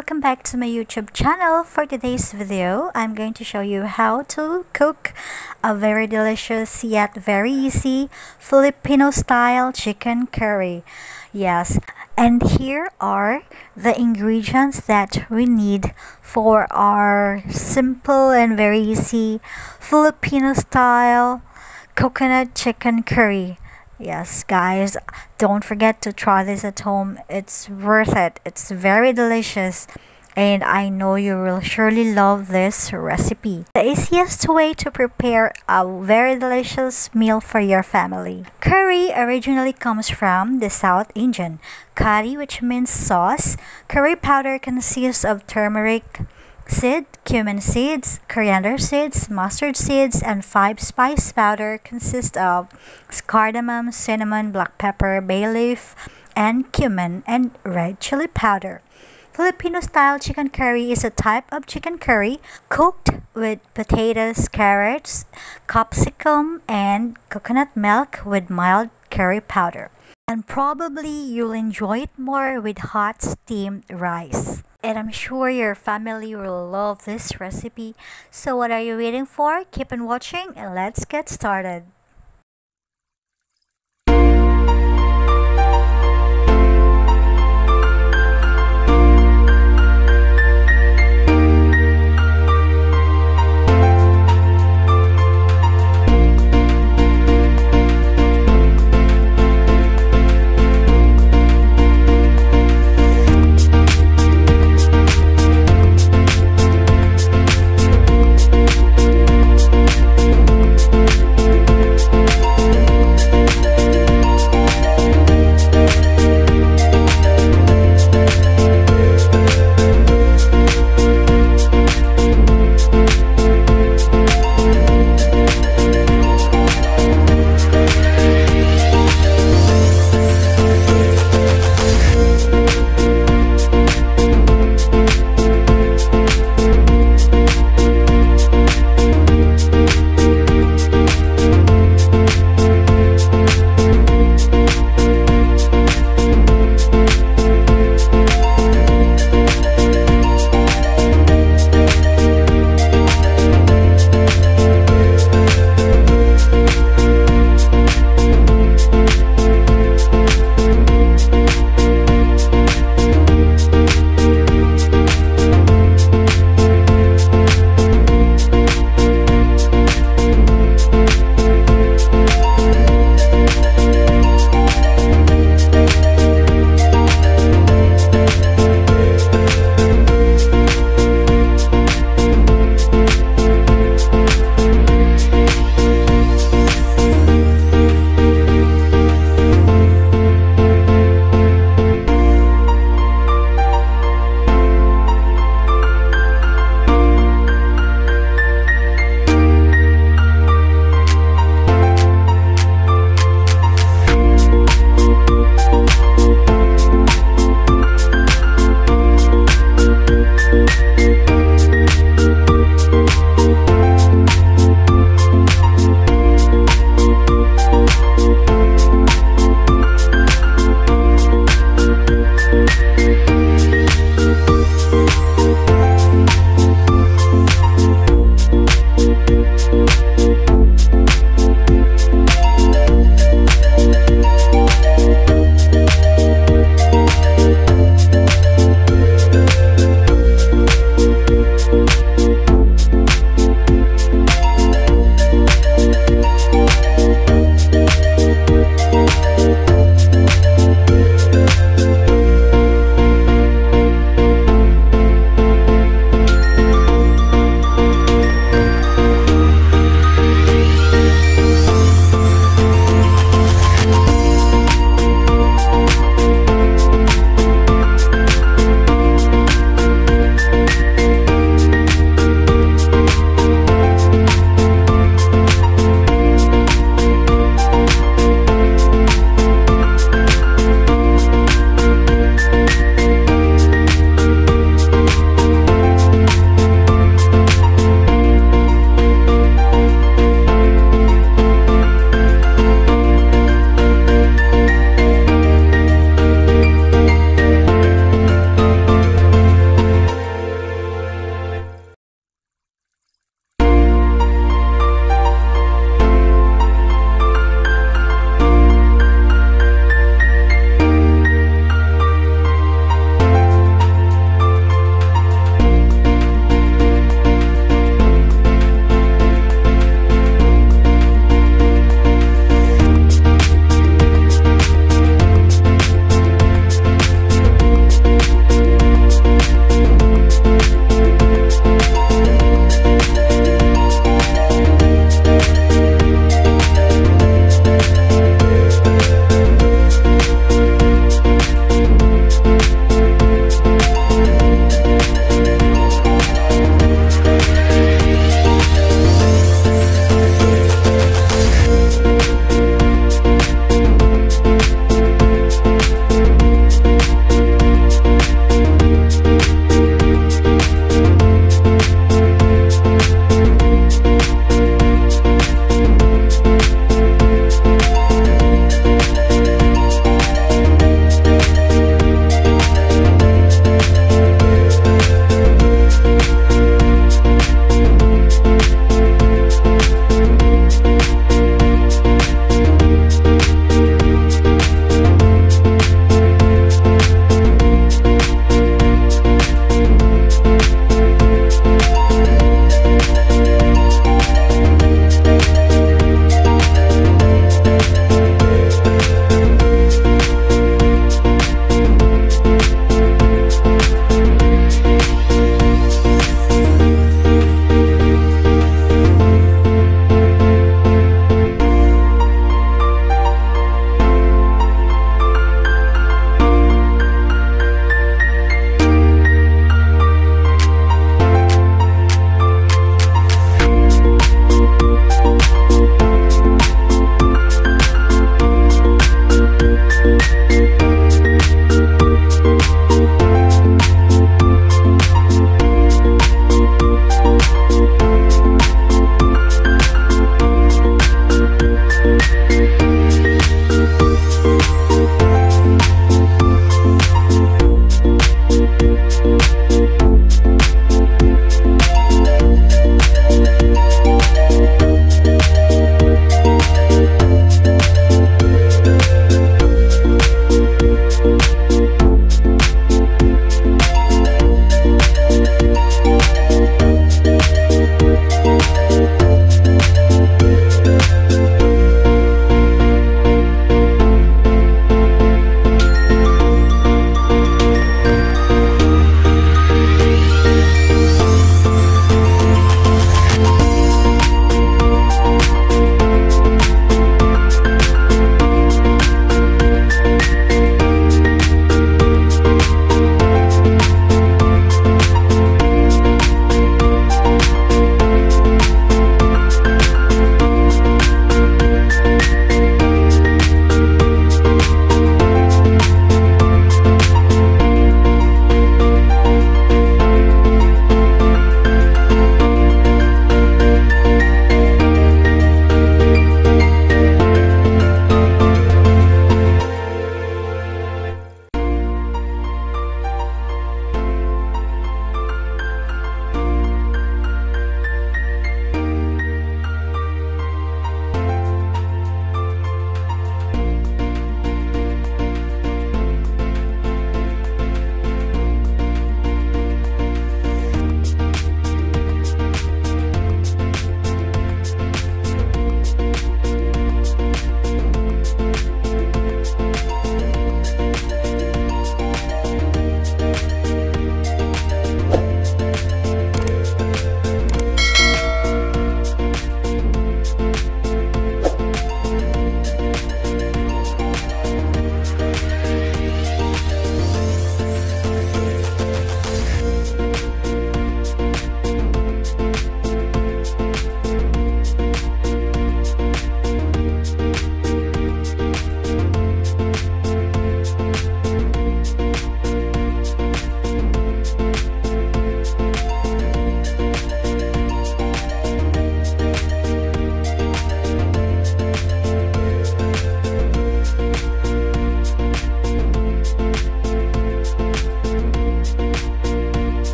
welcome back to my YouTube channel. For today's video, I'm going to show you how to cook a very delicious yet very easy Filipino style chicken curry. Yes, and here are the ingredients that we need for our simple and very easy Filipino style coconut chicken curry. Yes, guys, don't forget to try this at home. It's worth it. It's very delicious. And I know you will surely love this recipe. The easiest way to prepare a very delicious meal for your family. Curry originally comes from the South Indian. Curry, which means sauce. Curry powder consists of turmeric, seed, cumin seeds, coriander seeds, mustard seeds, and five spice powder consist of cardamom, cinnamon, black pepper, bay leaf, and cumin, and red chili powder. Filipino style chicken curry is a type of chicken curry cooked with potatoes, carrots, capsicum, and coconut milk with mild curry powder. And probably you'll enjoy it more with hot steamed rice and I'm sure your family will love this recipe. So what are you waiting for? Keep on watching and let's get started.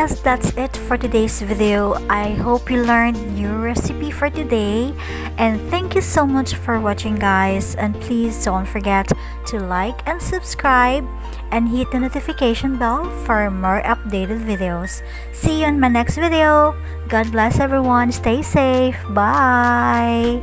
Yes, that's it for today's video. I hope you learned new recipe for today. And thank you so much for watching guys. And please don't forget to like and subscribe and hit the notification bell for more updated videos. See you in my next video. God bless everyone. Stay safe. Bye.